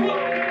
Whoa.